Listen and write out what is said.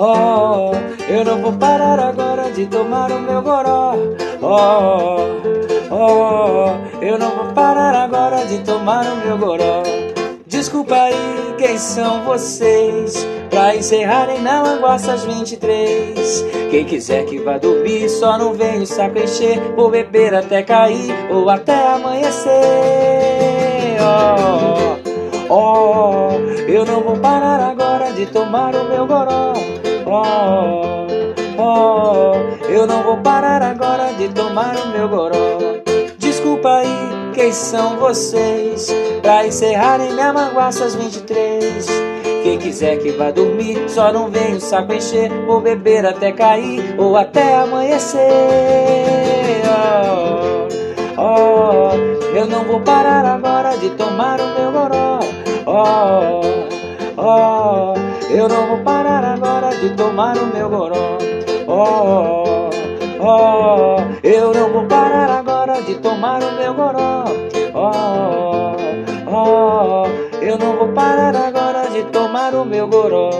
Oh, eu não vou parar agora de tomar o meu goró. Oh, oh, eu não vou parar agora de tomar o meu goró. Desculpa aí, quem são vocês? Pra encerrarem na Langosta às 23. Quem quiser que vá dormir, só não o saco encher. Vou beber até cair ou até amanhecer. Oh, oh, eu não vou parar agora de tomar o meu goró. Oh, oh, eu não vou parar agora de tomar o meu goró. Desculpa aí, quem são vocês? Pra encerrarem minha manguaça às 23. Quem quiser que vá dormir, só não vem o saco encher. Vou beber até cair ou até amanhecer. Oh, oh, eu não vou parar agora de tomar o meu goró. Oh, oh, eu não vou parar agora de tomar o meu goró. Oh, oh, eu não vou parar agora de tomar o meu goró. Oh, oh, eu não vou parar agora de tomar o meu goró.